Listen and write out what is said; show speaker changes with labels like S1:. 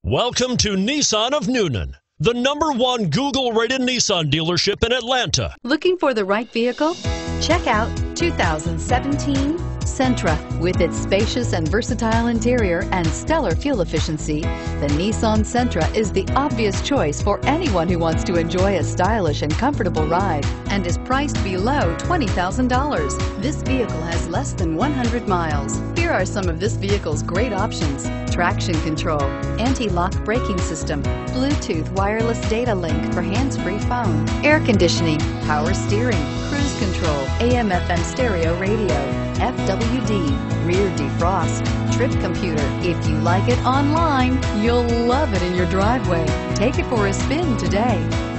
S1: Welcome to Nissan of Newnan, the number one Google rated Nissan dealership in Atlanta.
S2: Looking for the right vehicle? Check out 2017 Sentra. With its spacious and versatile interior and stellar fuel efficiency, the Nissan Sentra is the obvious choice for anyone who wants to enjoy a stylish and comfortable ride and is priced below $20,000. This vehicle has less than 100 miles. Here are some of this vehicle's great options. Traction control, anti-lock braking system, Bluetooth wireless data link for hands-free phone, air conditioning, power steering, cruise control, AM FM stereo radio, FWD, rear defrost, trip computer. If you like it online, you'll love it in your driveway. Take it for a spin today.